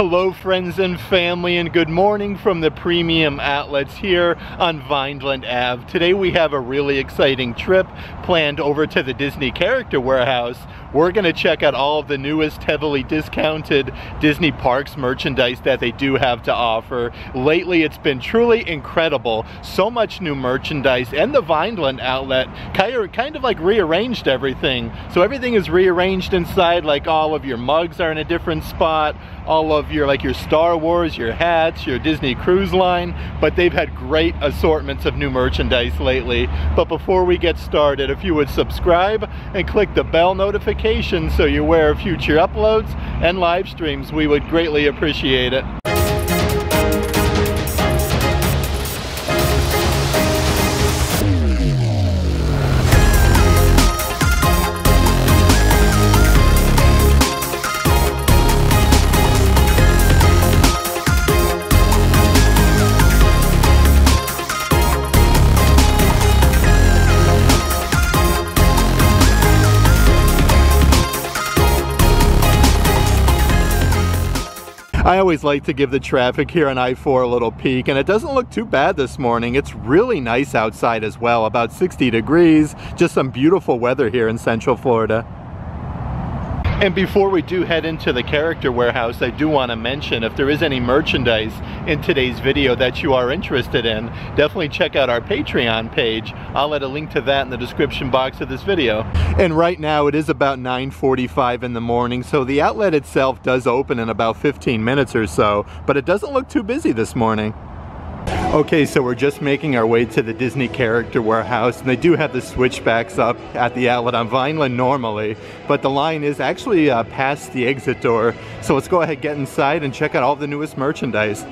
Hello friends and family and good morning from the Premium Outlets here on Vineland Ave. Today we have a really exciting trip planned over to the Disney Character Warehouse. We're going to check out all of the newest heavily discounted Disney Parks merchandise that they do have to offer. Lately it's been truly incredible. So much new merchandise and the Vineland outlet kind of like rearranged everything. So everything is rearranged inside like all of your mugs are in a different spot all of your like your Star Wars, your hats, your Disney Cruise Line, but they've had great assortments of new merchandise lately. But before we get started, if you would subscribe and click the bell notification so you're aware of future uploads and live streams, we would greatly appreciate it. I always like to give the traffic here on I-4 a little peek and it doesn't look too bad this morning. It's really nice outside as well, about 60 degrees, just some beautiful weather here in Central Florida. And before we do head into the character warehouse, I do want to mention if there is any merchandise in today's video that you are interested in, definitely check out our Patreon page. I'll add a link to that in the description box of this video. And right now it is about 9.45 in the morning, so the outlet itself does open in about 15 minutes or so, but it doesn't look too busy this morning. Okay, so we're just making our way to the Disney Character Warehouse, and they do have the switchbacks up at the outlet on Vineland normally, but the line is actually uh, past the exit door. So let's go ahead, get inside, and check out all the newest merchandise.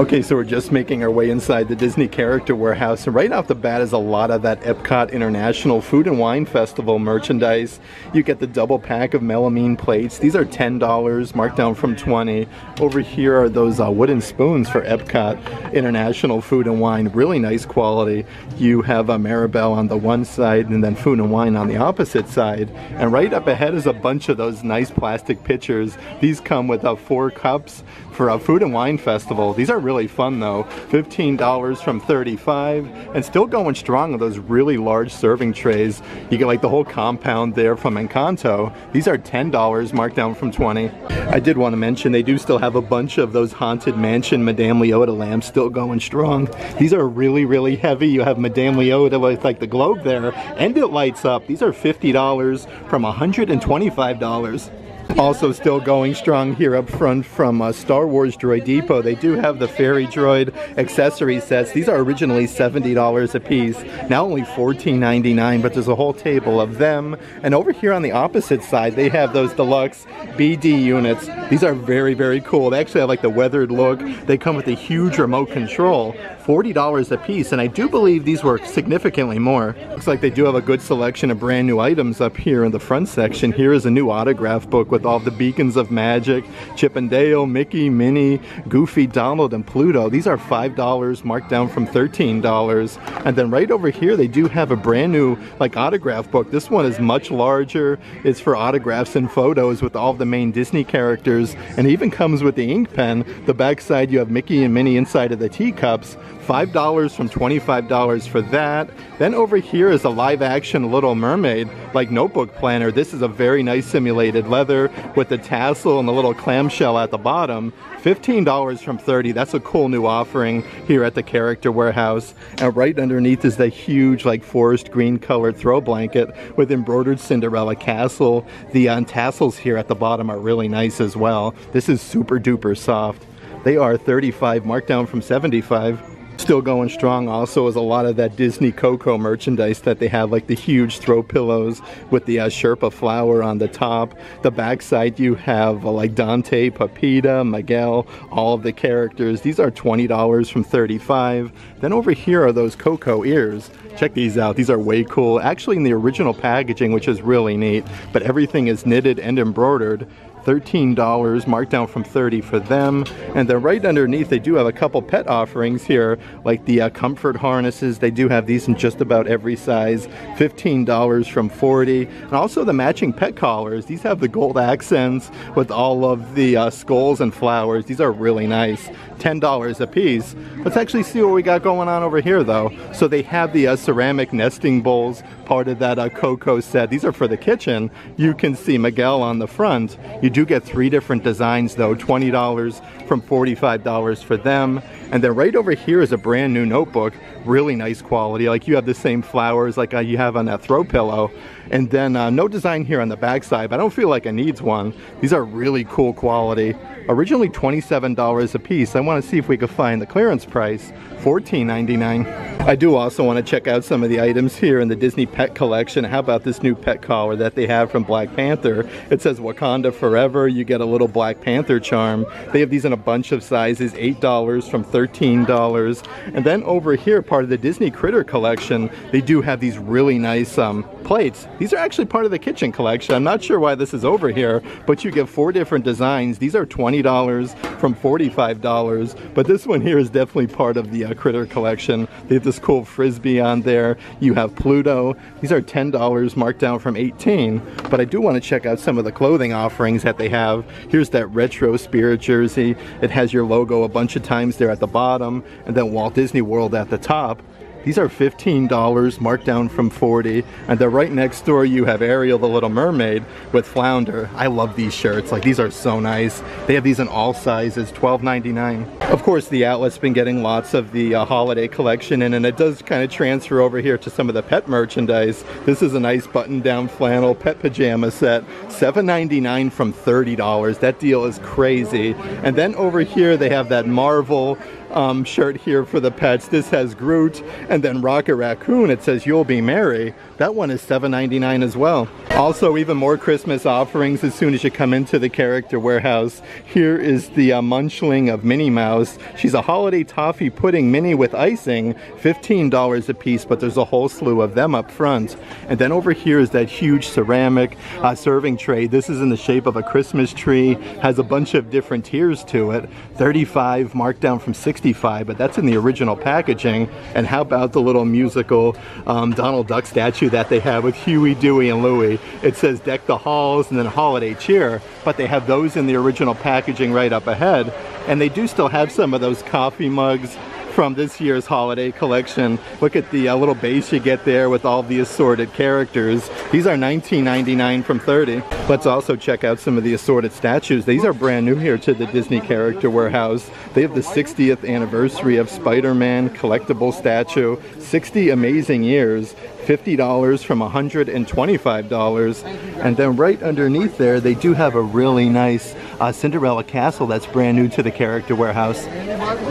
Okay, so we're just making our way inside the Disney Character Warehouse, and right off the bat is a lot of that Epcot International Food and Wine Festival merchandise. You get the double pack of melamine plates. These are $10, marked down from 20 Over here are those uh, wooden spoons for Epcot International Food and Wine. Really nice quality. You have a Maribel on the one side, and then Food and Wine on the opposite side. And right up ahead is a bunch of those nice plastic pitchers. These come with uh, four cups for a Food and Wine Festival. These are really fun though. $15 from 35 and still going strong with those really large serving trays. You get like the whole compound there from Encanto. These are $10 marked down from 20. I did want to mention they do still have a bunch of those Haunted Mansion Madame Leota lamps still going strong. These are really, really heavy. You have Madame Leota with like the globe there and it lights up. These are $50 from $125. Also still going strong here up front from uh, Star Wars Droid Depot. They do have the Fairy Droid accessory sets. These are originally $70 a piece. Now only $14.99, but there's a whole table of them. And over here on the opposite side, they have those deluxe BD units. These are very, very cool. They actually have like the weathered look. They come with a huge remote control. $40 a piece, and I do believe these were significantly more. Looks like they do have a good selection of brand new items up here in the front section. Here is a new autograph book with all the beacons of magic, Chip and Dale, Mickey, Minnie, Goofy, Donald, and Pluto. These are $5 marked down from $13. And then right over here, they do have a brand new like autograph book. This one is much larger. It's for autographs and photos with all the main Disney characters. And even comes with the ink pen. The back side, you have Mickey and Minnie inside of the teacups. $5 from $25 for that. Then over here is a live action Little Mermaid, like notebook planner. This is a very nice simulated leather with the tassel and the little clamshell at the bottom. $15 from 30 That's a cool new offering here at the Character Warehouse. And right underneath is the huge like forest green colored throw blanket with embroidered Cinderella castle. The uh, tassels here at the bottom are really nice as well. This is super duper soft. They are 35 marked down from 75 Still going strong also is a lot of that Disney Coco merchandise that they have, like the huge throw pillows with the uh, Sherpa flower on the top. The backside you have uh, like Dante, Pepita, Miguel, all of the characters. These are $20 from 35 Then over here are those Coco ears. Check these out. These are way cool. Actually in the original packaging, which is really neat, but everything is knitted and embroidered. $13, marked down from 30 for them. And then right underneath, they do have a couple pet offerings here, like the uh, comfort harnesses. They do have these in just about every size, $15 from 40. And also the matching pet collars. These have the gold accents with all of the uh, skulls and flowers. These are really nice. $10 a piece. Let's actually see what we got going on over here though. So they have the uh, ceramic nesting bowls, part of that uh, Coco set. These are for the kitchen. You can see Miguel on the front. You do get three different designs though, $20 from $45 for them. And then right over here is a brand new notebook, really nice quality. Like you have the same flowers like uh, you have on that throw pillow. And then uh, no design here on the back side, but I don't feel like it needs one. These are really cool quality. Originally $27 a piece. I want to see if we could find the clearance price, $14.99. I do also want to check out some of the items here in the Disney Pet Collection. How about this new pet collar that they have from Black Panther? It says Wakanda Forever. You get a little Black Panther charm. They have these in a bunch of sizes, $8 from $13. And then over here, part of the Disney Critter Collection, they do have these really nice um, plates. These are actually part of the kitchen collection. I'm not sure why this is over here, but you get four different designs. These are $20 from $45, but this one here is definitely part of the uh, critter collection. They have this cool frisbee on there. You have Pluto. These are $10 marked down from 18, but I do want to check out some of the clothing offerings that they have. Here's that retro spirit jersey. It has your logo a bunch of times there at the bottom, and then Walt Disney World at the top. These are $15, marked down from 40. And then right next door you have Ariel the Little Mermaid with Flounder. I love these shirts. Like these are so nice. They have these in all sizes, $12.99. Of course, the outlet's been getting lots of the uh, holiday collection in and it does kind of transfer over here to some of the pet merchandise. This is a nice button-down flannel pet pajama set, $7.99 from $30. That deal is crazy. And then over here they have that Marvel um, shirt here for the pets. This has Groot and then Rocket Raccoon. It says You'll Be Merry. That one is $7.99 as well. Also, even more Christmas offerings as soon as you come into the character warehouse. Here is the uh, Munchling of Minnie Mouse. She's a holiday toffee pudding mini with icing, $15 a piece, but there's a whole slew of them up front. And then over here is that huge ceramic uh, serving tray. This is in the shape of a Christmas tree, has a bunch of different tiers to it. 35 marked down from 65, but that's in the original packaging. And how about the little musical um, Donald Duck statue that they have with Huey, Dewey, and Louie? It says deck the halls and then holiday cheer, but they have those in the original packaging right up ahead. And they do still have some of those coffee mugs from this year's holiday collection. Look at the uh, little base you get there with all the assorted characters. These are $19.99 from 30. Let's also check out some of the assorted statues. These are brand new here to the Disney Character Warehouse. They have the 60th anniversary of Spider-Man collectible statue. 60 amazing years. $50 from $125 and then right underneath there they do have a really nice uh, Cinderella castle that's brand new to the character warehouse.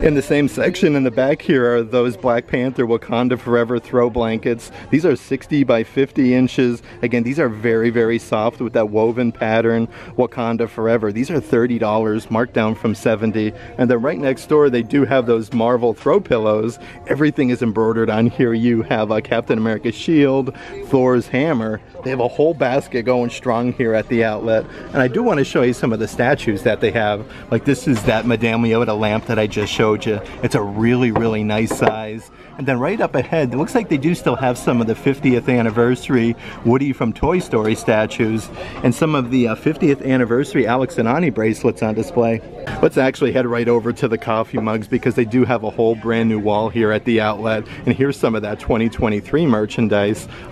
In the same section in the back here are those Black Panther Wakanda Forever throw blankets. These are 60 by 50 inches. Again, these are very, very soft with that woven pattern, Wakanda Forever. These are $30, marked down from 70. And then right next door, they do have those Marvel throw pillows. Everything is embroidered on here. You have a Captain America shield, Thor's hammer. They have a whole basket going strong here at the outlet. And I do want to show you some of the statues that they have. Like this is that Madame Leota lamp that I just showed you. It's a really, really nice size. And then right up ahead, it looks like they do still have some of the 50th anniversary Woody from Toy Story statues and some of the uh, 50th anniversary Alex and Ani bracelets on display. Let's actually head right over to the coffee mugs because they do have a whole brand new wall here at the outlet. And here's some of that 2023 merchandise.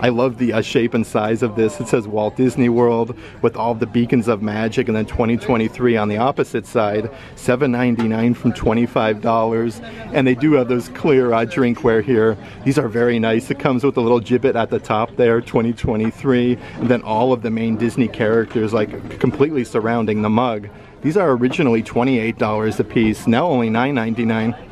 I love the uh, shape and size of this. It says Walt Disney World with all the beacons of magic and then 2023 on the opposite side. $7.99 from $25. And they do have those clear uh, drinkware here. These are very nice. It comes with a little gibbet at the top there, 2023. And then all of the main Disney characters like completely surrounding the mug. These are originally $28 a piece, now only $9.99.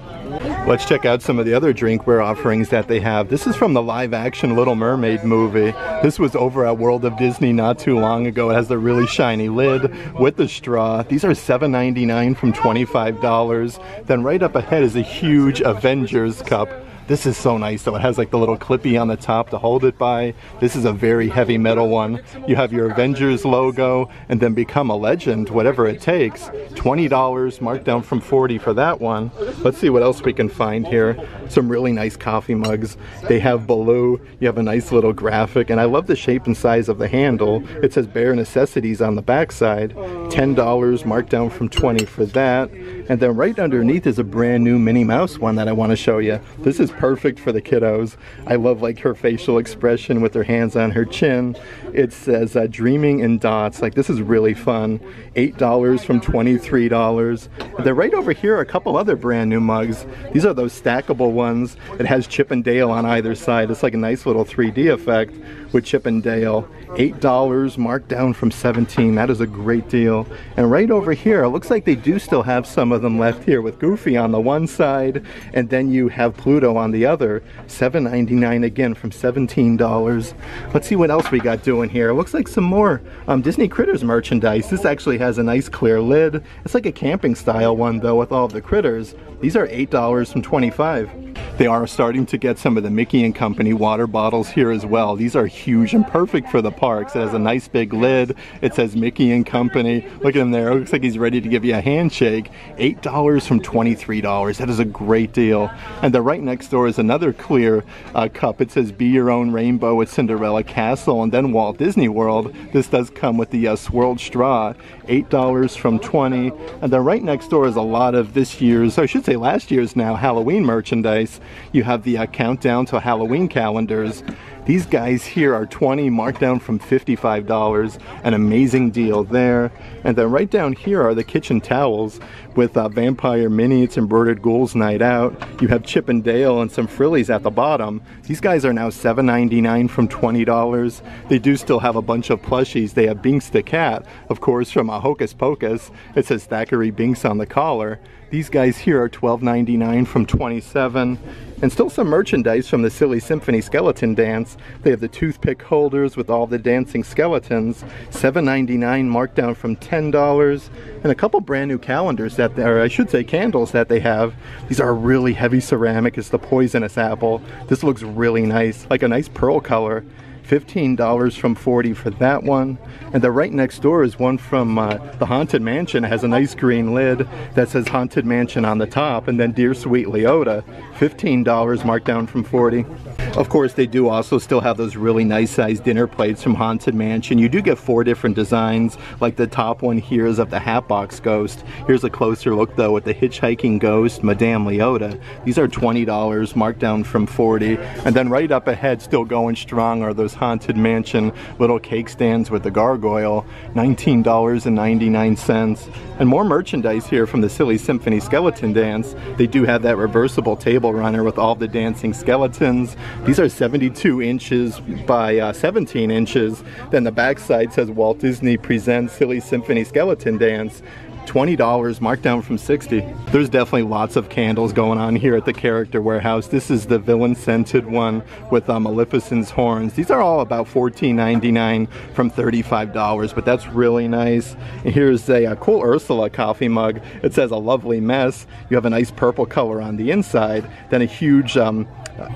Let's check out some of the other drinkware offerings that they have. This is from the live action Little Mermaid movie. This was over at World of Disney not too long ago. It has the really shiny lid with the straw. These are $7.99 from $25. Then right up ahead is a huge Avengers cup This is so nice though. It has like the little clippy on the top to hold it by. This is a very heavy metal one. You have your Avengers logo and then become a legend, whatever it takes. $20 marked down from 40 for that one. Let's see what else we can find here. Some really nice coffee mugs. They have blue. You have a nice little graphic and I love the shape and size of the handle. It says bare necessities on the back side. $10 marked down from 20 for that. And then right underneath is a brand new Minnie Mouse one that I want to show you. This is perfect for the kiddos. I love like her facial expression with her hands on her chin. It says uh, dreaming in dots. Like this is really fun. $8 from $23. And then right over here are a couple other brand new mugs. These are those stackable ones. It has Chip and Dale on either side. It's like a nice little 3D effect with Chip and Dale. $8 marked down from 17. That is a great deal. And right over here, it looks like they do still have some of them left here with Goofy on the one side and then you have Pluto on the other. $7.99 again from $17. Let's see what else we got doing here. It looks like some more um, Disney Critters merchandise. This actually has a nice clear lid. It's like a camping style one though with all the critters. These are $8 from 25. They are starting to get some of the Mickey and Company water bottles here as well. These are and perfect for the parks. It has a nice big lid. It says Mickey and Company. Look at him there. It looks like he's ready to give you a handshake. $8 from $23. That is a great deal. And the right next door is another clear uh, cup. It says Be Your Own Rainbow at Cinderella Castle and then Walt Disney World. This does come with the uh, swirled straw. $8 from 20. And then right next door is a lot of this year's, I should say last year's now, Halloween merchandise. You have the uh, countdown to Halloween calendars. These guys here are 20 marked down from $55. An amazing deal there. And then right down here are the kitchen towels with uh, Vampire Minnie, it's Embroidered Ghouls Night Out. You have Chip and Dale and some frillies at the bottom. These guys are now $7.99 from $20. They do still have a bunch of plushies. They have Binks the Cat, of course, from a Hocus Pocus. It says Thackery Binks on the collar. These guys here are $12.99 from 27 and still some merchandise from the Silly Symphony Skeleton Dance. They have the toothpick holders with all the dancing skeletons, $7.99 marked down from $10, and a couple brand new calendars that, or I should say candles that they have. These are really heavy ceramic, it's the poisonous apple. This looks really nice, like a nice pearl color. $15 from 40 for that one. And the right next door is one from uh, the Haunted Mansion. It has a nice green lid that says Haunted Mansion on the top and then Dear Sweet Leota. $15 marked down from 40. Of course, they do also still have those really nice sized dinner plates from Haunted Mansion. You do get four different designs, like the top one here is of the Hatbox Ghost. Here's a closer look though with the Hitchhiking Ghost, Madame Leota. These are $20 marked down from 40. And then right up ahead, still going strong, are those Haunted Mansion little cake stands with the gargoyle, $19.99. And more merchandise here from the Silly Symphony Skeleton Dance. They do have that reversible table runner with all the dancing skeletons. These are 72 inches by uh, 17 inches. Then the backside says Walt Disney Presents Silly Symphony Skeleton Dance. $20 marked down from 60 there's definitely lots of candles going on here at the character warehouse. This is the villain scented one with uh, Maleficent's horns. These are all about $14.99 from $35 but that's really nice. And here's a, a cool Ursula coffee mug. It says a lovely mess. You have a nice purple color on the inside then a huge um,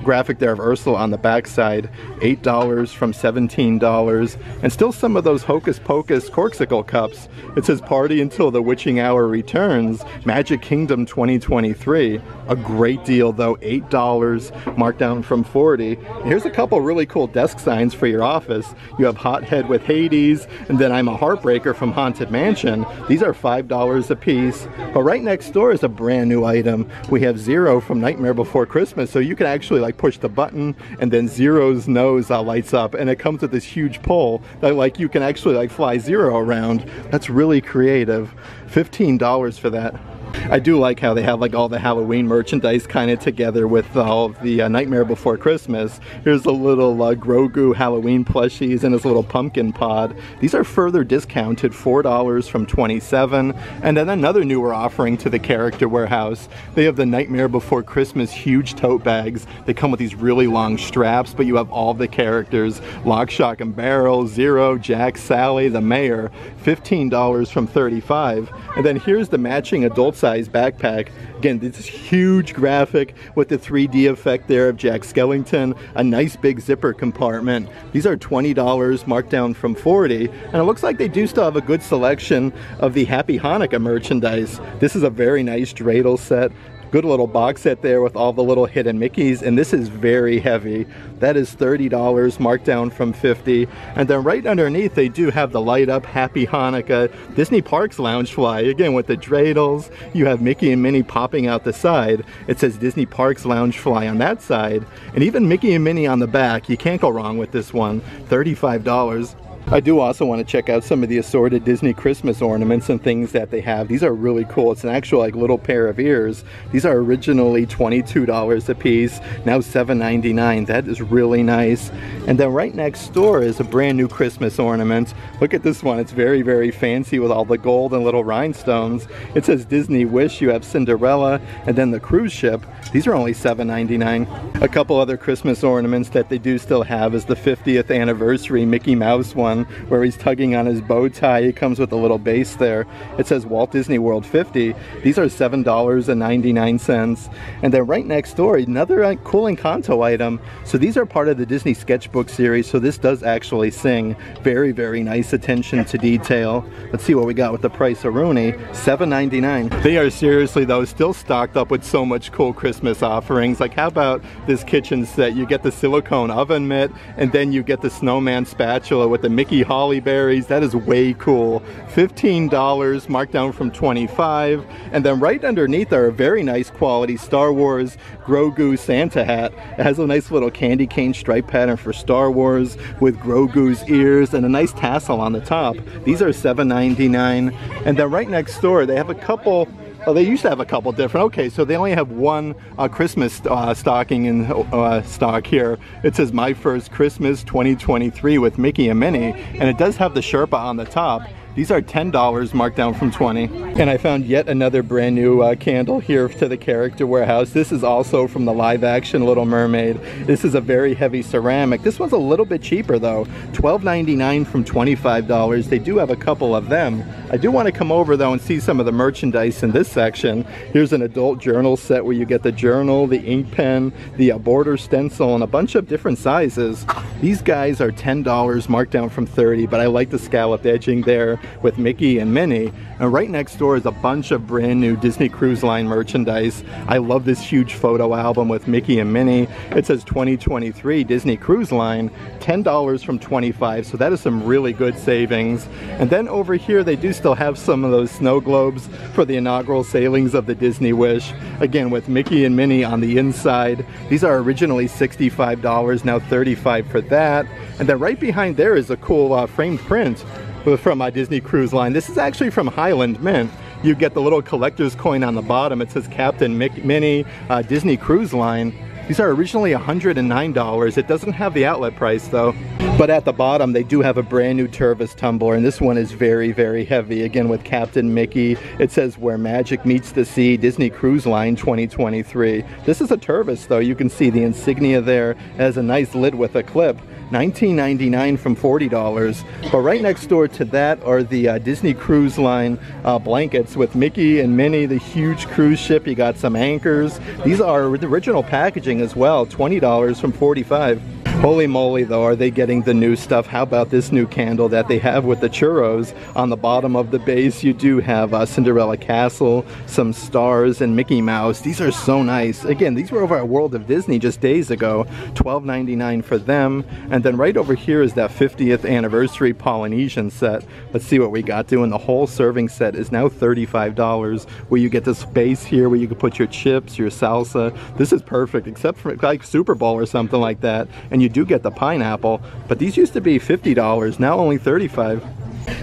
graphic there of Ursula on the backside, $8 from $17, and still some of those Hocus Pocus Corkcicle cups. It says party until the witching hour returns, Magic Kingdom 2023. A great deal though, $8 marked down from 40. here's a couple really cool desk signs for your office. You have Hothead with Hades, and then I'm a Heartbreaker from Haunted Mansion. These are $5 a piece. But right next door is a brand new item. We have Zero from Nightmare Before Christmas, so you can actually like push the button and then Zero's nose uh, lights up and it comes with this huge pole that like you can actually like fly Zero around. That's really creative. $15 for that. I do like how they have like all the Halloween merchandise kind of together with all the uh, Nightmare Before Christmas. Here's a little uh, Grogu Halloween plushies and his little pumpkin pod. These are further discounted, $4 from 27 And then another newer offering to the character warehouse. They have the Nightmare Before Christmas huge tote bags. They come with these really long straps, but you have all the characters. Lock, Shock, and Barrel, Zero, Jack, Sally, the Mayor. $15 from 35 And then here's the matching adult size backpack. Again, this huge graphic with the 3D effect there of Jack Skellington, a nice big zipper compartment. These are $20 marked down from 40 and it looks like they do still have a good selection of the Happy Hanukkah merchandise. This is a very nice dreidel set good little box set there with all the little hidden Mickeys and this is very heavy. That is $30 marked down from 50 and then right underneath they do have the light up Happy Hanukkah Disney Parks Loungefly. again with the dreidels. You have Mickey and Minnie popping out the side. It says Disney Parks Loungefly on that side and even Mickey and Minnie on the back. You can't go wrong with this one. $35. I do also want to check out some of the assorted Disney Christmas ornaments and things that they have. These are really cool. It's an actual like little pair of ears. These are originally $22 a piece, now $7.99. That is really nice. And then right next door is a brand new Christmas ornament. Look at this one. It's very, very fancy with all the gold and little rhinestones. It says Disney Wish. You have Cinderella and then the cruise ship. These are only $7.99. A couple other Christmas ornaments that they do still have is the 50th anniversary Mickey Mouse one one where he's tugging on his bow tie. It comes with a little base there. It says Walt Disney World 50. These are $7.99. And then right next door, another uh, cool Encanto item. So these are part of the Disney Sketchbook series. So this does actually sing. Very, very nice attention to detail. Let's see what we got with the price of Rooney. $7.99. They are seriously though still stocked up with so much cool Christmas offerings. Like how about this kitchen set? You get the silicone oven mitt and then you get the snowman spatula with the Mickey Holly berries. That is way cool. $15 marked down from 25 And then right underneath are a very nice quality Star Wars Grogu Santa hat. It has a nice little candy cane stripe pattern for Star Wars with Grogu's ears and a nice tassel on the top. These are $7.99. And then right next door they have a couple Oh, they used to have a couple different. Okay, so they only have one uh, Christmas uh, stocking in uh, stock here. It says My First Christmas 2023 with Mickey and Minnie, and it does have the Sherpa on the top. These are $10 marked down from 20. And I found yet another brand new uh, candle here to the character warehouse. This is also from the live action Little Mermaid. This is a very heavy ceramic. This one's a little bit cheaper though. $12.99 from $25. They do have a couple of them. I do want to come over though and see some of the merchandise in this section. Here's an adult journal set where you get the journal, the ink pen, the uh, border stencil, and a bunch of different sizes. These guys are $10 marked down from 30 but I like the scalloped edging there with Mickey and Minnie. And right next door is a bunch of brand new Disney Cruise Line merchandise. I love this huge photo album with Mickey and Minnie. It says 2023 Disney Cruise Line, $10 from 25 so that is some really good savings. And then over here they do still have some of those snow globes for the inaugural sailings of the Disney Wish. Again with Mickey and Minnie on the inside. These are originally $65, now 35 for that. And then right behind there is a cool uh, framed print from my Disney Cruise Line. This is actually from Highland Mint. You get the little collector's coin on the bottom. It says Captain Mick Minnie uh, Disney Cruise Line. These are originally $109. It doesn't have the outlet price though. But at the bottom, they do have a brand new Tervis tumbler, and this one is very, very heavy. Again, with Captain Mickey. It says, Where Magic Meets the Sea, Disney Cruise Line 2023. This is a Tervis though. You can see the insignia there. It has a nice lid with a clip. $19.99 from $40. But right next door to that are the uh, Disney Cruise Line uh, blankets with Mickey and Minnie, the huge cruise ship. You got some anchors. These are the original packaging as well, $20 from 45 Holy moly though, are they getting the new stuff? How about this new candle that they have with the churros? On the bottom of the base, you do have uh, Cinderella Castle, some stars, and Mickey Mouse. These are so nice. Again, these were over at World of Disney just days ago. $12.99 for them. And then right over here is that 50th anniversary Polynesian set. Let's see what we got doing. The whole serving set is now $35 where you get this base here where you can put your chips, your salsa. This is perfect except for like Super Bowl or something like that. And you do get the pineapple, but these used to be $50, now only 35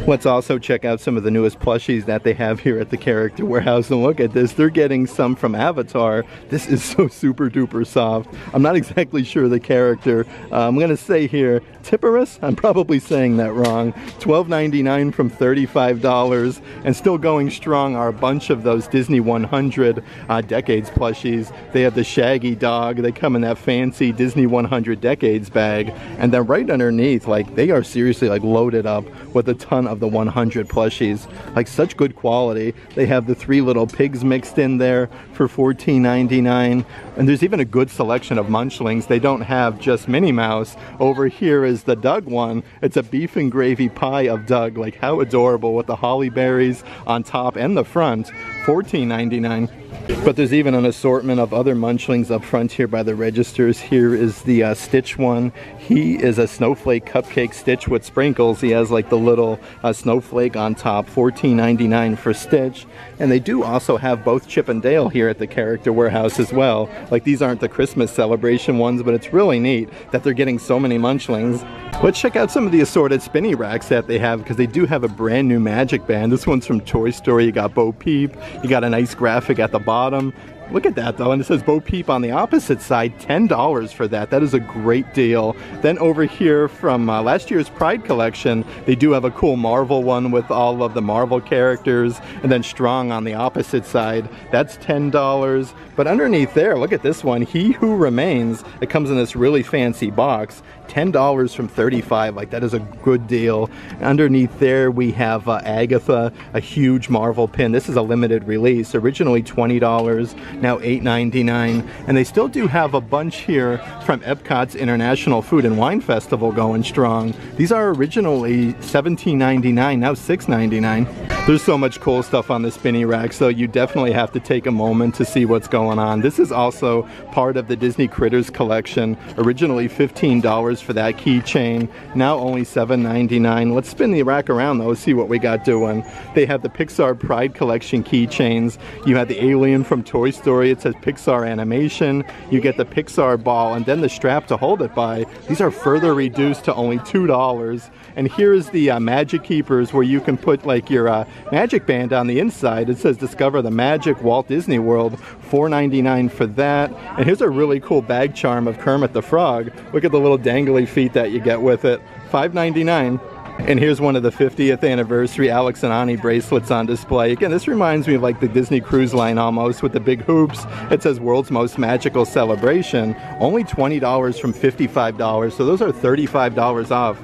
Let's also check out some of the newest plushies that they have here at the Character Warehouse. And look at this, they're getting some from Avatar. This is so super duper soft. I'm not exactly sure the character. Uh, I'm gonna say here, Tipperus? I'm probably saying that wrong. $12.99 from $35. And still going strong are a bunch of those Disney 100 uh, Decades plushies. They have the Shaggy dog. They come in that fancy Disney 100 Decades bag. And then right underneath, like they are seriously like loaded up with a ton of the 100 plushies. Like such good quality. They have the three little pigs mixed in there for $14.99. And there's even a good selection of munchlings. They don't have just Minnie Mouse. Over here is the Dug one. It's a beef and gravy pie of Dug. Like how adorable with the holly berries on top and the front. $14.99. But there's even an assortment of other munchlings up front here by the registers. Here is the uh, Stitch one. He is a snowflake cupcake Stitch with sprinkles. He has like the little uh, snowflake on top, $14.99 for Stitch. And they do also have both Chip and Dale here at the Character Warehouse as well. Like these aren't the Christmas celebration ones, but it's really neat that they're getting so many munchlings. Let's check out some of the assorted spinny racks that they have because they do have a brand new Magic Band. This one's from Toy Story. You got Bo Peep. You got a nice graphic at the bottom. Look at that though, and it says Bo Peep on the opposite side, $10 for that. That is a great deal. Then over here from uh, last year's Pride collection, they do have a cool Marvel one with all of the Marvel characters, and then Strong on the opposite side. That's $10. But underneath there, look at this one, He Who Remains. It comes in this really fancy box. $10 from 35 like that is a good deal. Underneath there we have uh, Agatha a huge Marvel pin. This is a limited release originally $20 now $8.99 and they still do have a bunch here from Epcot's International Food and Wine Festival going strong. These are originally $17.99 now $6.99 there's so much cool stuff on the spinny rack so you definitely have to take a moment to see what's going on. This is also part of the Disney Critters collection originally $15 for that keychain. Now only $7.99. Let's spin the rack around though, see what we got doing. They have the Pixar Pride Collection keychains. You have the alien from Toy Story. It says Pixar Animation. You get the Pixar ball and then the strap to hold it by. These are further reduced to only $2. And here's the uh, Magic Keepers where you can put like your uh, magic band on the inside. It says Discover the Magic Walt Disney World. $4.99 for that. And here's a really cool bag charm of Kermit the Frog. Look at the little dangly feet that you get with it. $5.99. And here's one of the 50th anniversary Alex and Ani bracelets on display. Again, this reminds me of like the Disney Cruise Line almost with the big hoops. It says World's Most Magical Celebration. Only $20 from $55. So those are $35 off.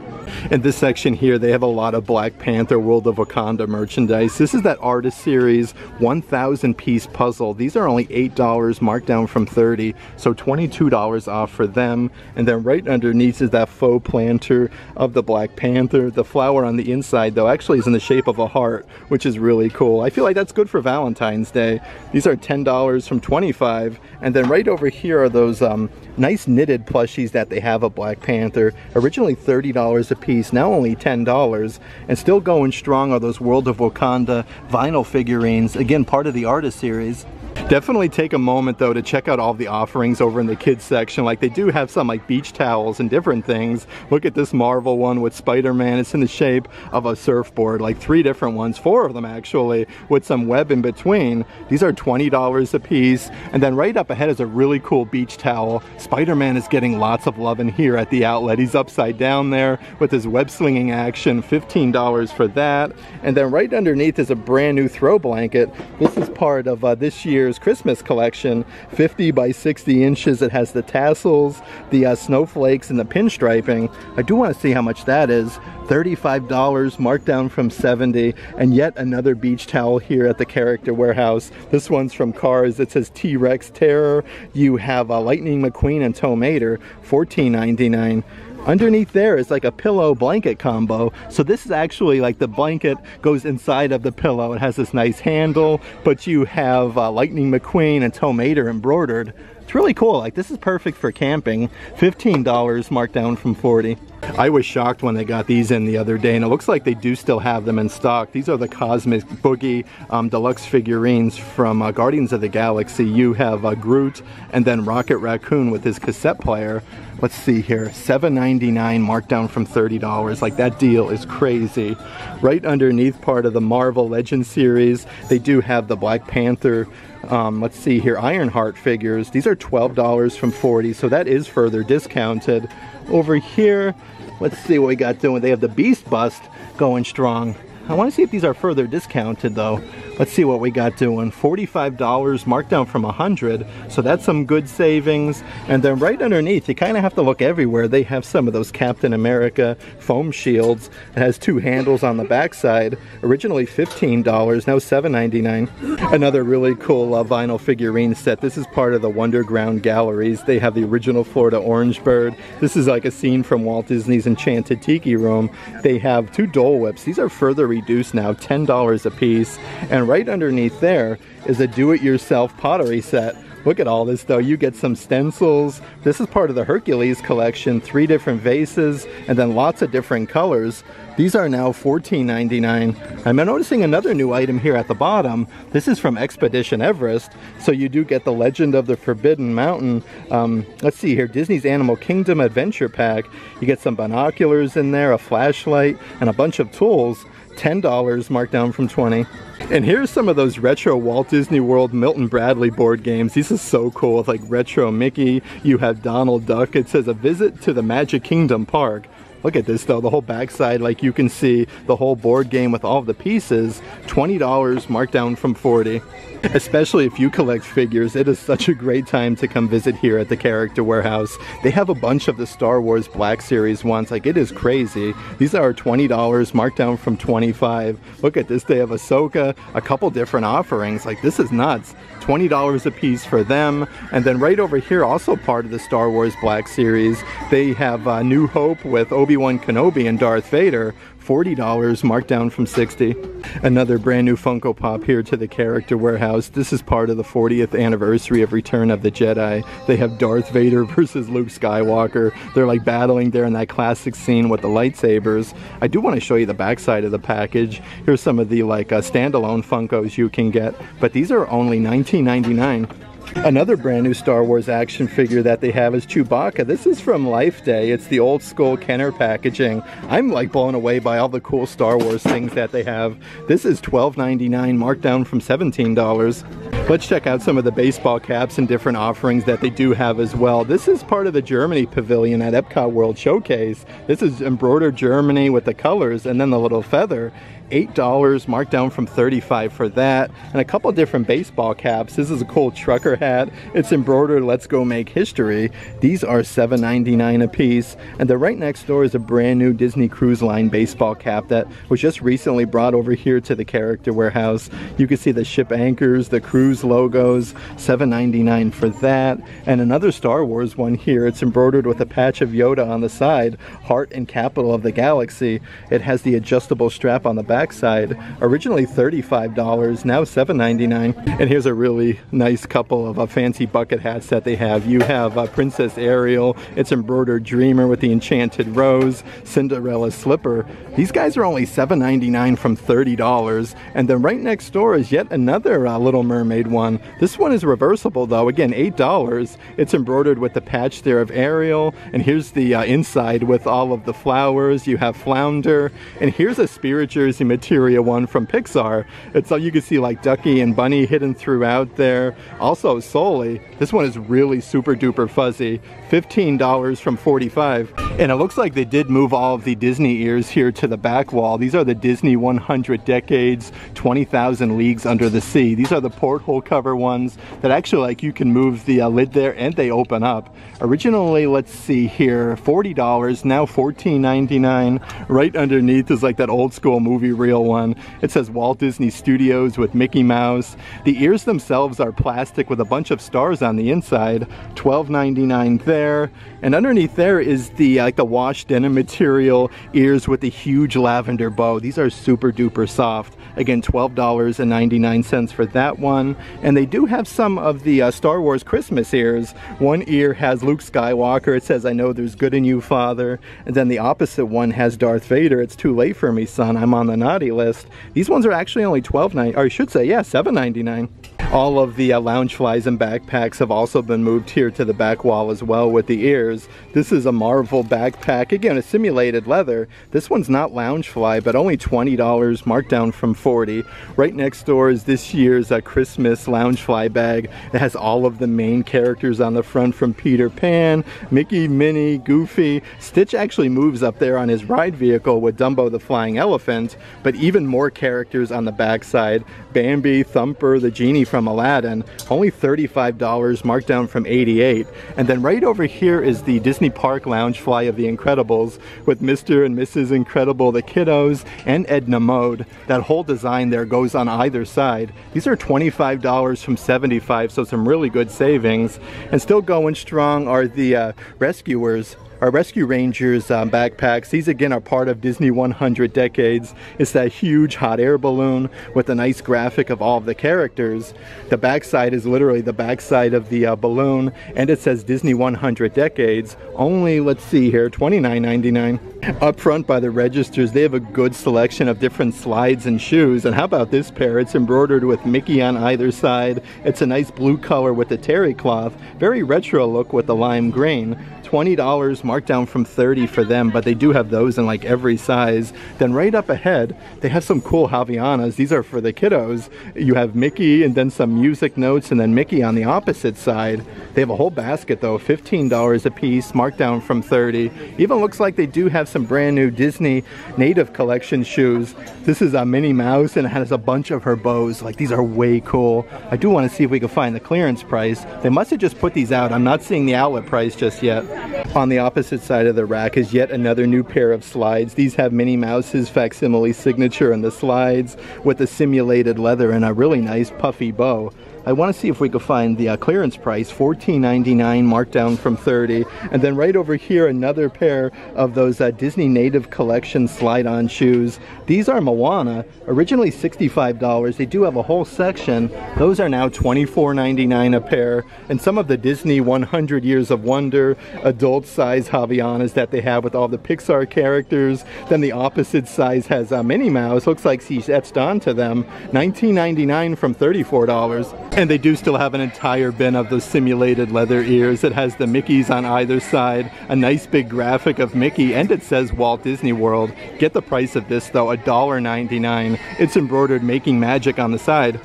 In this section here, they have a lot of Black Panther World of Wakanda merchandise. This is that artist series 1,000 piece puzzle. These are only $8 marked down from 30 so $22 off for them. And then right underneath is that faux planter of the Black Panther. The flower on the inside though actually is in the shape of a heart, which is really cool. I feel like that's good for Valentine's Day. These are $10 from 25 and then right over here are those um, nice knitted plushies that they have of Black Panther. Originally $30 a piece, now only $10. And still going strong are those World of Wakanda vinyl figurines. Again, part of the artist series. Definitely take a moment though to check out all the offerings over in the kids section. Like they do have some like beach towels and different things. Look at this Marvel one with Spider-Man. It's in the shape of a surfboard, like three different ones, four of them actually, with some web in between. These are $20 a piece. And then right up ahead is a really cool beach towel. Spider-Man is getting lots of love in here at the outlet. He's upside down there with his web slinging action, $15 for that. And then right underneath is a brand new throw blanket. This is part of uh, this year's Christmas collection, 50 by 60 inches. It has the tassels, the uh, snowflakes, and the pinstriping. I do want to see how much that is. $35 marked down from 70 and yet another beach towel here at the character warehouse this one's from cars it says t-rex terror you have a lightning mcqueen and tow mater 14.99 Underneath there is like a pillow blanket combo. So this is actually like the blanket goes inside of the pillow. It has this nice handle, but you have uh, Lightning McQueen and Tow Mater embroidered. It's really cool. Like this is perfect for camping. $15 marked down from 40. I was shocked when they got these in the other day and it looks like they do still have them in stock. These are the Cosmic Boogie um, deluxe figurines from uh, Guardians of the Galaxy. You have uh, Groot and then Rocket Raccoon with his cassette player let's see here, $7.99 marked down from $30. Like that deal is crazy. Right underneath part of the Marvel Legends series, they do have the Black Panther um, let's see here, Ironheart figures. These are $12 from 40 so that is further discounted. Over here, let's see what we got doing. They have the Beast Bust going strong. I want to see if these are further discounted though. Let's see what we got doing. $45 markdown from 100 so that's some good savings. And then right underneath, you kind of have to look everywhere. They have some of those Captain America foam shields. It has two handles on the backside. Originally $15, now $7.99. Another really cool uh, vinyl figurine set. This is part of the Wonderground Galleries. They have the original Florida Orange Bird. This is like a scene from Walt Disney's Enchanted Tiki Room. They have two Dole Whips. These are further reduced now, $10 a piece. And and right underneath there is a do-it-yourself pottery set. Look at all this though. You get some stencils. This is part of the Hercules collection. Three different vases and then lots of different colors. These are now $14.99. I'm noticing another new item here at the bottom. This is from Expedition Everest. So you do get the Legend of the Forbidden Mountain. Um, let's see here. Disney's Animal Kingdom Adventure Pack. You get some binoculars in there, a flashlight, and a bunch of tools. $10 marked down from 20 and here's some of those retro Walt Disney World Milton Bradley board games. These are so cool. It's like retro Mickey. You have Donald Duck. It says a visit to the Magic Kingdom Park. Look at this though, the whole backside, like you can see the whole board game with all the pieces, $20 marked down from 40 Especially if you collect figures, it is such a great time to come visit here at the Character Warehouse. They have a bunch of the Star Wars Black Series ones, like it is crazy. These are $20 marked down from 25 Look at this, they have Ahsoka, a couple different offerings, like this is nuts. $20 a piece for them. And then right over here, also part of the Star Wars Black Series, they have uh, New Hope with Obi-Wan Kenobi and Darth Vader $40 marked down from 60 Another brand new Funko Pop here to the Character Warehouse. This is part of the 40th anniversary of Return of the Jedi. They have Darth Vader versus Luke Skywalker. They're like battling there in that classic scene with the lightsabers. I do want to show you the backside of the package. Here's some of the like uh, standalone Funkos you can get, but these are only $19.99. Another brand new Star Wars action figure that they have is Chewbacca. This is from Life Day. It's the old school Kenner packaging. I'm like blown away by all the cool Star Wars things that they have. This is $12.99 marked down from $17. Let's check out some of the baseball caps and different offerings that they do have as well. This is part of the Germany pavilion at Epcot World Showcase. This is embroidered Germany with the colors and then the little feather. $8 marked down from 35 for that and a couple different baseball caps. This is a cool trucker hat. It's embroidered let's go make history. These are $7.99 a piece and the right next door is a brand new Disney Cruise Line baseball cap that was just recently brought over here to the character warehouse. You can see the ship anchors the cruise logos $7.99 for that and another Star Wars one here. It's embroidered with a patch of Yoda on the side heart and capital of the galaxy. It has the adjustable strap on the back backside. Originally $35, now $7.99. And here's a really nice couple of uh, fancy bucket hats that they have. You have uh, Princess Ariel, it's embroidered Dreamer with the Enchanted Rose, Cinderella Slipper. These guys are only $7.99 from $30. And then right next door is yet another uh, Little Mermaid one. This one is reversible though, again $8. It's embroidered with the patch there of Ariel. And here's the uh, inside with all of the flowers. You have Flounder. And here's a Spirit Jersey Materia one from Pixar. It's so you can see like Ducky and Bunny hidden throughout there. Also Sully, this one is really super duper fuzzy. $15 from 45 And it looks like they did move all of the Disney ears here to the back wall. These are the Disney 100 Decades, 20,000 Leagues Under the Sea. These are the porthole cover ones that actually like you can move the uh, lid there and they open up. Originally, let's see here, $40, now $14.99. Right underneath is like that old school movie reel one. It says Walt Disney Studios with Mickey Mouse. The ears themselves are plastic with a bunch of stars on the inside. $12.99 there. And underneath there is the uh, like the washed denim material ears with the huge lavender bow. These are super duper soft. Again, $12.99 for that one. And they do have some of the uh, Star Wars Christmas ears. One ear has Luke Skywalker. It says, I know there's good in you, Father. And then the opposite one has Darth Vader. It's too late for me, son. I'm on the naughty list. These ones are actually only $12.99, or I should say, yeah, $7.99. All of the uh, Loungeflies and backpacks have also been moved here to the back wall as well with the ears. This is a Marvel backpack, again a simulated leather. This one's not Loungefly, but only $20 marked down from 40. Right next door is this year's uh, Christmas Loungefly bag. It has all of the main characters on the front from Peter Pan, Mickey, Minnie, Goofy. Stitch actually moves up there on his ride vehicle with Dumbo the Flying Elephant, but even more characters on the backside. Bambi, Thumper, the genie from Aladdin, only $35 marked down from 88. And then right over here is the Disney Park Loungefly of the Incredibles with Mr. and Mrs. Incredible, the kiddos, and Edna Mode. That whole design there goes on either side. These are $25 from 75, so some really good savings. And still going strong are the uh, Rescuers our Rescue Rangers um, backpacks, these again are part of Disney 100 Decades. It's that huge hot air balloon with a nice graphic of all of the characters. The backside is literally the backside of the uh, balloon and it says Disney 100 Decades. Only, let's see here, $29.99. Up front by the registers, they have a good selection of different slides and shoes. And how about this pair? It's embroidered with Mickey on either side. It's a nice blue color with the terry cloth. Very retro look with the lime green. $20 marked down from 30 for them, but they do have those in like every size. Then right up ahead, they have some cool Havaianas. These are for the kiddos. You have Mickey and then some music notes and then Mickey on the opposite side. They have a whole basket though, $15 a piece, marked down from 30. Even looks like they do have some brand new Disney native collection shoes. This is a Minnie Mouse and it has a bunch of her bows. Like these are way cool. I do want to see if we can find the clearance price. They must have just put these out. I'm not seeing the outlet price just yet. On the opposite side of the rack is yet another new pair of slides. These have Minnie Mouse's facsimile signature in the slides with a simulated leather and a really nice puffy bow. I want to see if we could find the uh, clearance price, $14.99 marked down from 30 And then right over here, another pair of those uh, Disney Native Collection slide-on shoes. These are Moana, originally $65. They do have a whole section. Those are now $24.99 a pair. And some of the Disney 100 Years of Wonder adult size Havaianas that they have with all the Pixar characters. Then the opposite size has uh, Minnie Mouse. Looks like she's etched onto them. $19.99 from $34. And they do still have an entire bin of those simulated leather ears. It has the Mickeys on either side, a nice big graphic of Mickey, and it says Walt Disney World. Get the price of this though, $1.99. It's embroidered Making Magic on the side.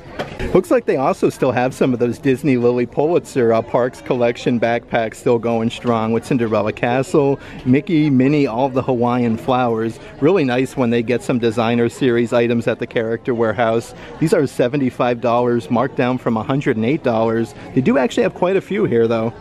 Looks like they also still have some of those Disney Lilly Pulitzer uh, Parks collection backpacks still going strong with Cinderella Castle, Mickey, Minnie, all the Hawaiian flowers. Really nice when they get some designer series items at the Character Warehouse. These are $75 marked down from $108. They do actually have quite a few here though.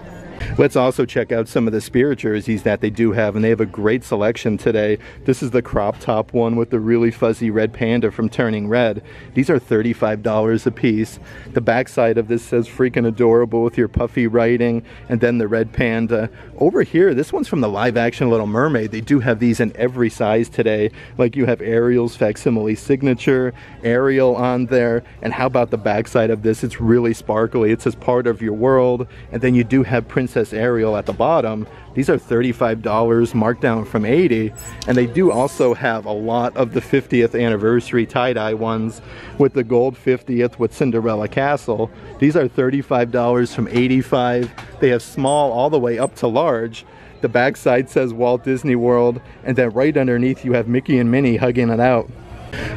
Let's also check out some of the spirit jerseys that they do have, and they have a great selection today. This is the crop top one with the really fuzzy red panda from Turning Red. These are $35 a piece. The backside of this says freaking adorable with your puffy writing, and then the red panda. Over here, this one's from the live action Little Mermaid. They do have these in every size today. Like you have Ariel's facsimile signature, Ariel on there, and how about the backside of this? It's really sparkly. It says part of your world, and then you do have Prince Princess Ariel at the bottom. These are $35 markdown from 80 and they do also have a lot of the 50th anniversary tie-dye ones with the gold 50th with Cinderella Castle. These are $35 from 85. They have small all the way up to large. The backside says Walt Disney World and then right underneath you have Mickey and Minnie hugging it out.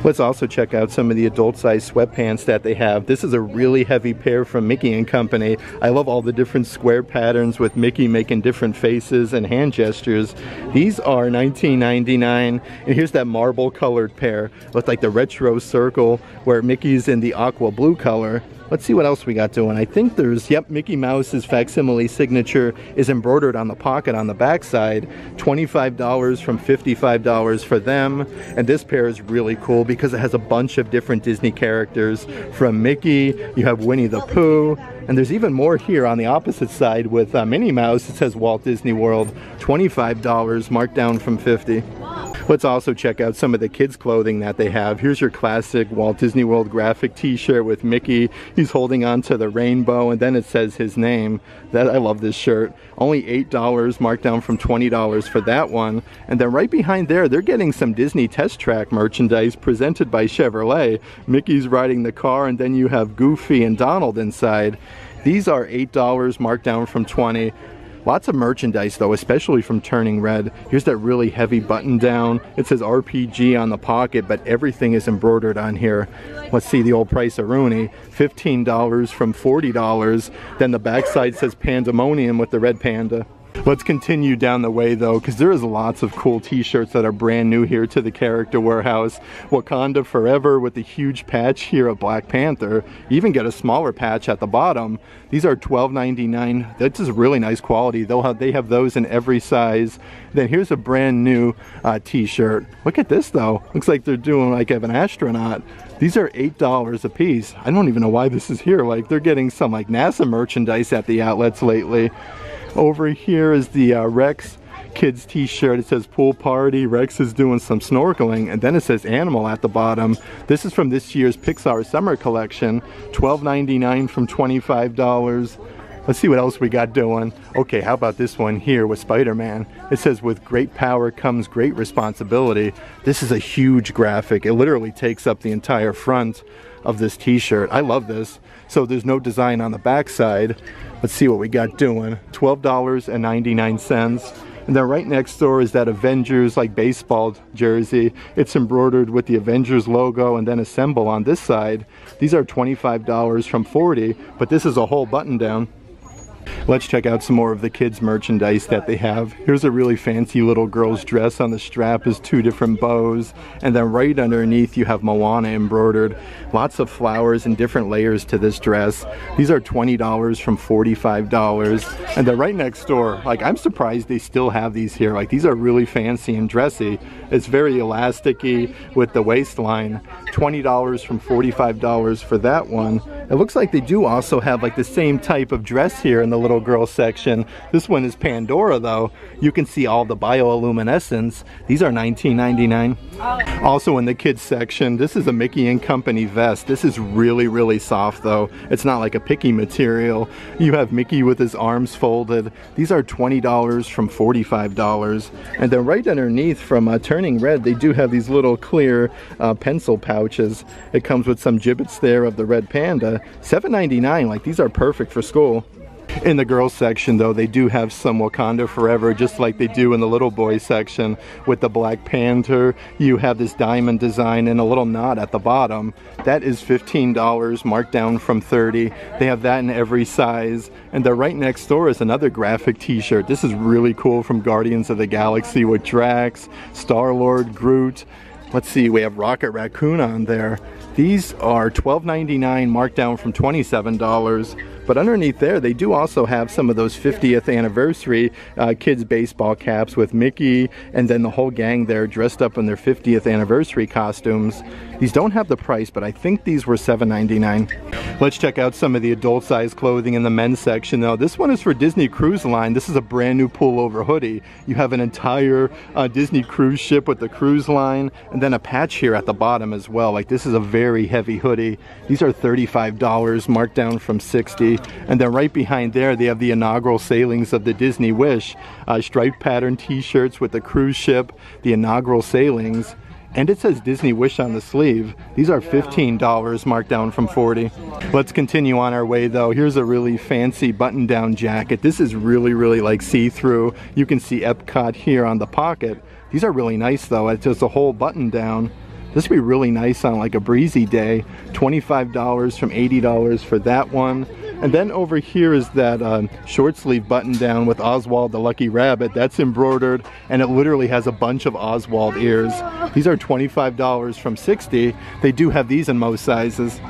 Let's also check out some of the adult size sweatpants that they have. This is a really heavy pair from Mickey and Company. I love all the different square patterns with Mickey making different faces and hand gestures. These are $19.99 and here's that marble colored pair with like the retro circle where Mickey's in the aqua blue color Let's see what else we got doing. I think there's, yep, Mickey Mouse's facsimile signature is embroidered on the pocket on the backside. $25 from $55 for them. And this pair is really cool because it has a bunch of different Disney characters. From Mickey, you have Winnie the Pooh, and there's even more here on the opposite side with uh, Minnie Mouse. It says Walt Disney World, $25 marked down from 50. Let's also check out some of the kids clothing that they have. Here's your classic Walt Disney World graphic t-shirt with Mickey. He's holding on to the rainbow and then it says his name. That I love this shirt. Only $8 marked down from $20 for that one. And then right behind there, they're getting some Disney Test Track merchandise presented by Chevrolet. Mickey's riding the car and then you have Goofy and Donald inside. These are $8 marked down from 20 Lots of merchandise though, especially from Turning Red. Here's that really heavy button down. It says RPG on the pocket, but everything is embroidered on here. Let's see the old price of Rooney. $15 from $40. Then the backside says Pandemonium with the red panda. Let's continue down the way though, because there is lots of cool t-shirts that are brand new here to the Character Warehouse. Wakanda Forever with the huge patch here of Black Panther. You even get a smaller patch at the bottom. These are $12.99. That's just really nice quality. They'll have, they have those in every size. Then here's a brand new uh, t-shirt. Look at this though. Looks like they're doing like of an astronaut. These are $8 a piece. I don't even know why this is here. Like they're getting some like NASA merchandise at the outlets lately. Over here is the uh, Rex kids t-shirt. It says pool party. Rex is doing some snorkeling. And then it says animal at the bottom. This is from this year's Pixar summer collection. $12.99 from $25. Let's see what else we got doing. Okay, how about this one here with Spider-Man? It says, with great power comes great responsibility. This is a huge graphic. It literally takes up the entire front of this t-shirt. I love this. So there's no design on the back side. Let's see what we got doing. $12.99. And then right next door is that Avengers like baseball jersey. It's embroidered with the Avengers logo and then a symbol on this side. These are $25 from 40, but this is a whole button down. Let's check out some more of the kids merchandise that they have. Here's a really fancy little girl's dress. On the strap is two different bows. And then right underneath you have Moana embroidered. Lots of flowers and different layers to this dress. These are $20 from $45. And then right next door, like I'm surprised they still have these here. Like these are really fancy and dressy. It's very elasticy with the waistline. $20 from $45 for that one. It looks like they do also have like the same type of dress here in the little girl section. This one is Pandora though. You can see all the bioluminescence. These are $19.99. Also in the kids section, this is a Mickey and Company vest. This is really, really soft though. It's not like a picky material. You have Mickey with his arms folded. These are $20 from $45. And then right underneath from uh, Turning Red, they do have these little clear uh, pencil pouches. It comes with some gibbets there of the red panda. $7.99, like these are perfect for school. In the girls section though, they do have some Wakanda Forever, just like they do in the little boys section with the Black Panther. You have this diamond design and a little knot at the bottom. That is $15, marked down from 30. They have that in every size. And the right next door is another graphic t-shirt. This is really cool from Guardians of the Galaxy with Drax, Star-Lord, Groot. Let's see, we have Rocket Raccoon on there. These are $12.99 marked down from $27. But underneath there, they do also have some of those 50th anniversary uh, kids baseball caps with Mickey and then the whole gang there dressed up in their 50th anniversary costumes. These don't have the price, but I think these were $7.99. Let's check out some of the adult size clothing in the men's section though. This one is for Disney Cruise Line. This is a brand new pullover hoodie. You have an entire uh, Disney cruise ship with the cruise line and then a patch here at the bottom as well. Like this is a very heavy hoodie. These are $35 marked down from 60 and then right behind there, they have the inaugural sailings of the Disney Wish. Uh, striped pattern t-shirts with the cruise ship, the inaugural sailings. And it says Disney Wish on the sleeve. These are $15 marked down from 40. Let's continue on our way though. Here's a really fancy button down jacket. This is really, really like see-through. You can see Epcot here on the pocket. These are really nice though. It's just a whole button down. This would be really nice on like a breezy day. $25 from $80 for that one. And then over here is that uh, short sleeve button down with Oswald the Lucky Rabbit. That's embroidered and it literally has a bunch of Oswald ears. These are $25 from 60. They do have these in most sizes.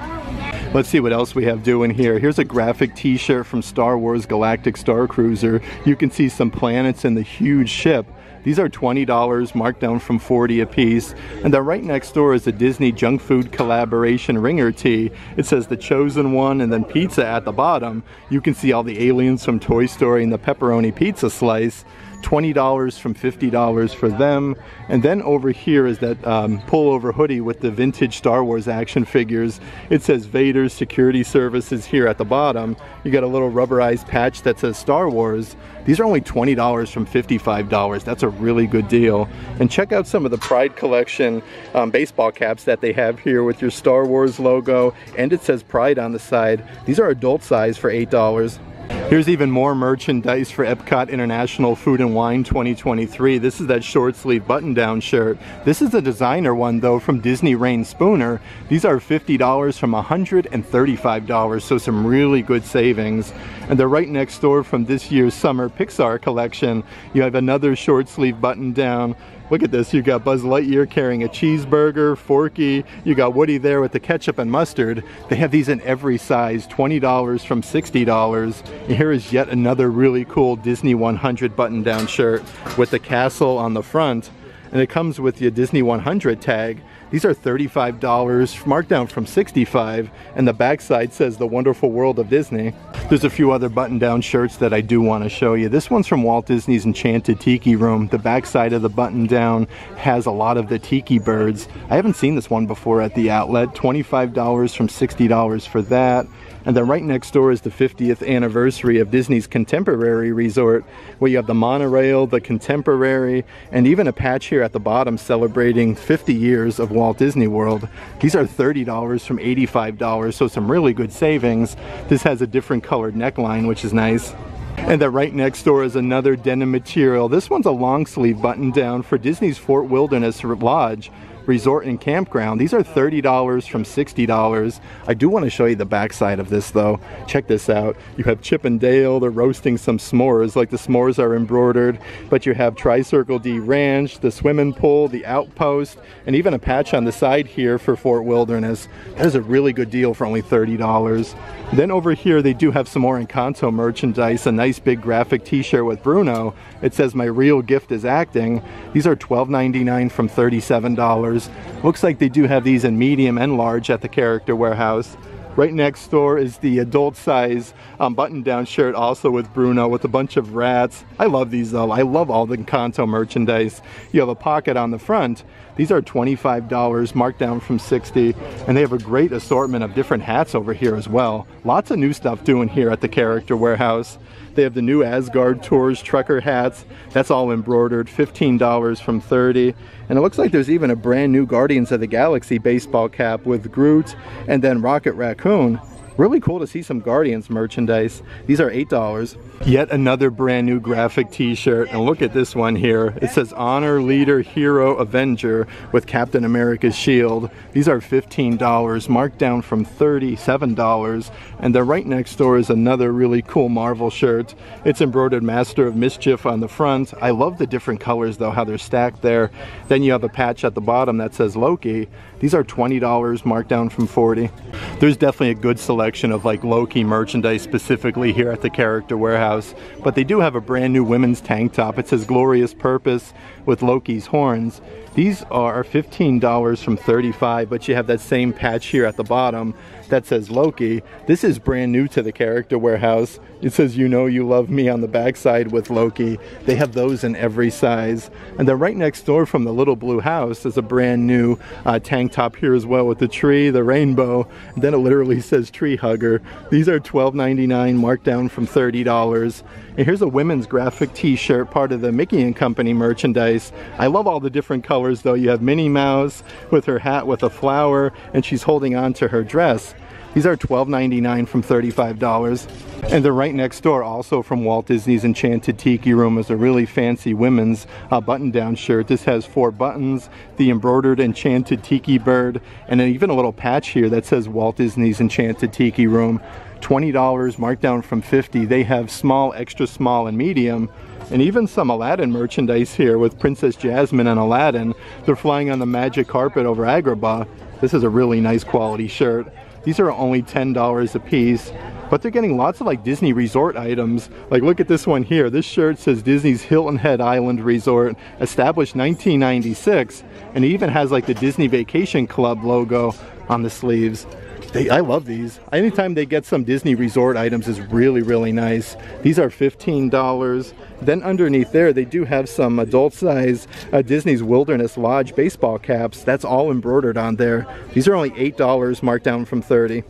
Let's see what else we have doing here. Here's a graphic t-shirt from Star Wars Galactic Star Cruiser. You can see some planets in the huge ship. These are $20 marked down from 40 a piece. And then right next door is a Disney junk food collaboration ringer tee. It says the chosen one and then pizza at the bottom. You can see all the aliens from Toy Story and the pepperoni pizza slice. $20 from $50 for them. And then over here is that um, pullover hoodie with the vintage Star Wars action figures. It says Vader Security Services here at the bottom. You got a little rubberized patch that says Star Wars. These are only $20 from $55. That's a really good deal. And check out some of the Pride Collection um, baseball caps that they have here with your Star Wars logo and it says Pride on the side. These are adult size for $8. Here's even more merchandise for Epcot International Food and Wine 2023. This is that short sleeve button down shirt. This is a designer one though from Disney Reyn Spooner. These are $50 from $135, so some really good savings. And they're right next door from this year's summer Pixar collection. You have another short sleeve button down Look at this, you got Buzz Lightyear carrying a cheeseburger, Forky, you got Woody there with the ketchup and mustard. They have these in every size, $20 from $60. And here is yet another really cool Disney 100 button down shirt with the castle on the front. And it comes with the Disney 100 tag. These are $35, marked down from 65 and the backside says The Wonderful World of Disney. There's a few other button-down shirts that I do want to show you. This one's from Walt Disney's Enchanted Tiki Room. The backside of the button-down has a lot of the tiki birds. I haven't seen this one before at the outlet. $25 from $60 for that. And then right next door is the 50th anniversary of Disney's Contemporary Resort, where you have the monorail, the Contemporary, and even a patch here at the bottom celebrating 50 years of Walt Disney World. These are $30 from $85, so some really good savings. This has a different colored neckline, which is nice. And that right next door is another denim material. This one's a long sleeve button down for Disney's Fort Wilderness Lodge resort and campground. These are $30 from $60. I do want to show you the backside of this though. Check this out. You have Chip and Dale, they're roasting some s'mores, like the s'mores are embroidered, but you have Tri-Circle D Ranch, the swimming pool, the outpost, and even a patch on the side here for Fort Wilderness. That is a really good deal for only $30. Then over here they do have some more Encanto merchandise, a nice big graphic t-shirt with Bruno. It says my real gift is acting. These are $12.99 from $37. Looks like they do have these in medium and large at the Character Warehouse. Right next door is the adult size um, button down shirt also with Bruno with a bunch of rats. I love these though. I love all the Encanto merchandise. You have a pocket on the front. These are $25 marked down from 60 and they have a great assortment of different hats over here as well. Lots of new stuff doing here at the Character Warehouse. They have the new Asgard Tours trucker hats. That's all embroidered, $15 from 30. And it looks like there's even a brand new Guardians of the Galaxy baseball cap with Groot and then Rocket Raccoon. Really cool to see some Guardians merchandise. These are $8. Yet another brand new graphic t-shirt. And look at this one here. It says Honor Leader Hero Avenger with Captain America's shield. These are $15, marked down from $37. And then right next door is another really cool Marvel shirt. It's embroidered Master of Mischief on the front. I love the different colors though, how they're stacked there. Then you have a patch at the bottom that says Loki. These are $20 marked down from 40. There's definitely a good selection of like Loki merchandise specifically here at the Character Warehouse, but they do have a brand new women's tank top. It says Glorious Purpose with Loki's horns. These are $15 from 35, but you have that same patch here at the bottom that says Loki. This is brand new to the Character Warehouse. It says You Know You Love Me on the backside with Loki. They have those in every size. And then right next door from the Little Blue House is a brand new uh, tank top here as well with the tree, the rainbow. And then it literally says Tree Hugger. These are $12.99 marked down from $30. And here's a women's graphic t-shirt, part of the Mickey and Company merchandise. I love all the different colors though. You have Minnie Mouse with her hat with a flower and she's holding on to her dress. These are $12.99 from $35. And they're right next door also from Walt Disney's Enchanted Tiki Room is a really fancy women's uh, button-down shirt. This has four buttons, the embroidered Enchanted Tiki bird, and then even a little patch here that says Walt Disney's Enchanted Tiki Room. $20 marked down from 50. They have small, extra small, and medium and even some Aladdin merchandise here with Princess Jasmine and Aladdin. They're flying on the magic carpet over Agrabah. This is a really nice quality shirt. These are only $10 a piece, but they're getting lots of like Disney resort items. Like look at this one here. This shirt says Disney's Hilton Head Island Resort, established 1996, and it even has like the Disney Vacation Club logo on the sleeves. They, I love these. Anytime they get some Disney resort items is really, really nice. These are $15. Then underneath there, they do have some adult size uh, Disney's Wilderness Lodge baseball caps. That's all embroidered on there. These are only $8 marked down from 30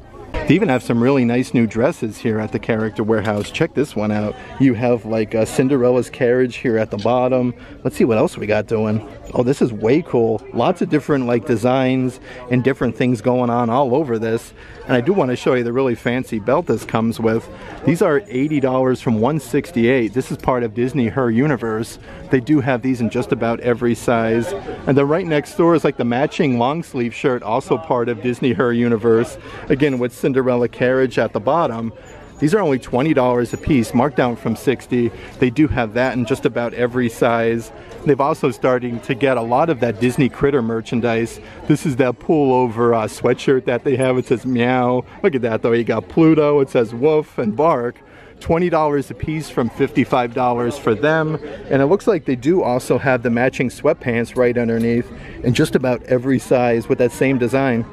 they even have some really nice new dresses here at the Character Warehouse. Check this one out. You have like a Cinderella's carriage here at the bottom. Let's see what else we got doing. Oh, this is way cool. Lots of different like designs and different things going on all over this. And I do want to show you the really fancy belt this comes with. These are $80 from 168. This is part of Disney Her Universe. They do have these in just about every size. And then right next door is like the matching long sleeve shirt, also part of Disney Her Universe. Again, with Cinderella carriage at the bottom. These are only $20 a piece, marked down from 60. They do have that in just about every size. They've also starting to get a lot of that Disney Critter merchandise. This is that pullover uh, sweatshirt that they have. It says meow. Look at that though. You got Pluto. It says woof and bark. $20 a piece from $55 for them. And it looks like they do also have the matching sweatpants right underneath in just about every size with that same design.